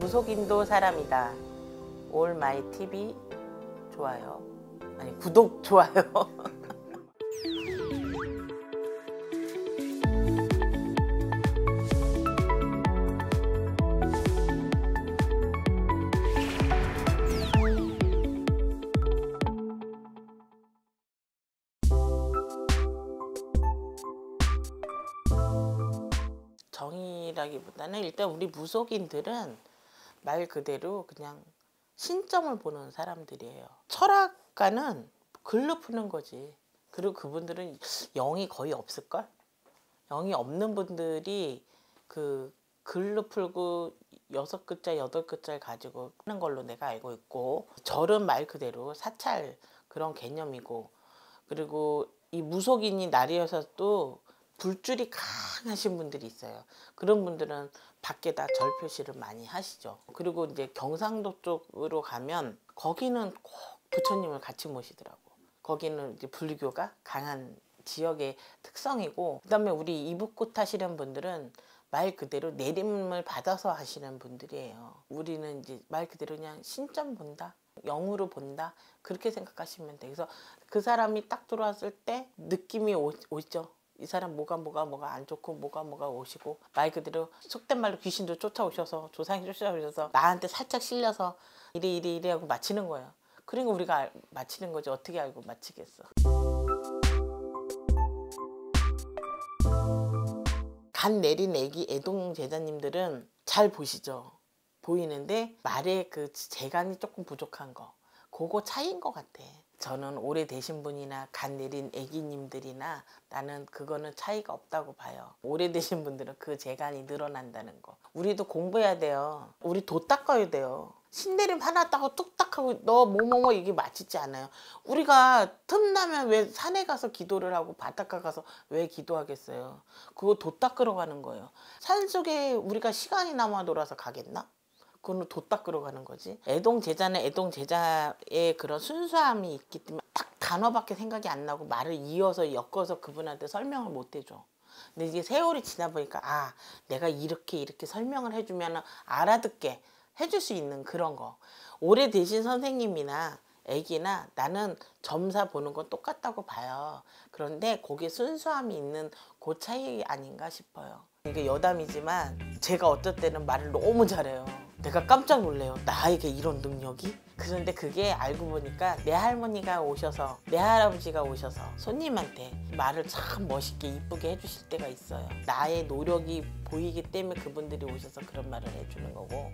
무속인도 사람이다. 올 마이 TV 좋아요. 아니 구독 좋아요. 정의라기보다는 일단 우리 무속인들은 말 그대로 그냥 신점을 보는 사람들이에요. 철학가는 글로 푸는 거지. 그리고 그분들은 영이 거의 없을걸? 영이 없는 분들이 그 글로 풀고 여섯 글자, 여덟 글자를 가지고 하는 걸로 내가 알고 있고 절은 말 그대로 사찰 그런 개념이고 그리고 이 무속인이 날이어서도 불줄이 강하신 분들이 있어요. 그런 분들은 밖에다 절 표시를 많이 하시죠. 그리고 이제 경상도 쪽으로 가면 거기는 꼭 부처님을 같이 모시더라고. 거기는 이제 불교가 강한 지역의 특성이고 그다음에 우리 이북꽃 하시는 분들은 말 그대로 내림을 받아서 하시는 분들이에요. 우리는 이제 말 그대로 그냥 신점 본다. 영으로 본다. 그렇게 생각하시면 돼. 그래서 그 사람이 딱 들어왔을 때 느낌이 오, 오죠. 이 사람 뭐가 뭐가 뭐가 안 좋고 뭐가 뭐가 오시고 말 그대로 속된 말로 귀신도 쫓아오셔서 조상이 쫓아오셔서 나한테 살짝 실려서 이래 이래 이래 하고 마치는 거예요. 그러니까 우리가 알, 마치는 거지 어떻게 알고 마치겠어. 간 내린 애기 애동 제자님들은 잘 보시죠. 보이는데 말에 그 재간이 조금 부족한 거. 그거 차이인 것 같아. 저는 오래되신 분이나 간 내린 애기님들이나 나는 그거는 차이가 없다고 봐요. 오래되신 분들은 그 재간이 늘어난다는 거. 우리도 공부해야 돼요. 우리 도 닦아야 돼요. 신내림 하나 따고 뚝딱 하고 너 뭐뭐뭐 이게 맞지 않아요. 우리가 틈나면 왜 산에 가서 기도를 하고 바닷가 가서 왜 기도하겠어요. 그거 도 닦으러 가는 거예요. 산속에 우리가 시간이 남아 돌아서 가겠나? 그거는 도 닦으러 가는 거지. 애동 제자는 애동 제자의 그런 순수함이 있기 때문에 딱 단어밖에 생각이 안 나고 말을 이어서 엮어서 그분한테 설명을 못 해줘. 근데 이게 세월이 지나 보니까 아 내가 이렇게 이렇게 설명을 해주면 알아듣게 해줄 수 있는 그런 거. 오래 되신 선생님이나 애기나 나는 점사 보는 건 똑같다고 봐요. 그런데 거기에 순수함이 있는 그 차이 아닌가 싶어요. 이게 여담이지만 제가 어떨 때는 말을 너무 잘해요. 내가 깜짝 놀래요. 나에게 이런 능력이? 그런데 그게 알고 보니까 내 할머니가 오셔서 내 할아버지가 오셔서 손님한테 말을 참 멋있게 이쁘게 해주실 때가 있어요. 나의 노력이 보이기 때문에 그분들이 오셔서 그런 말을 해주는 거고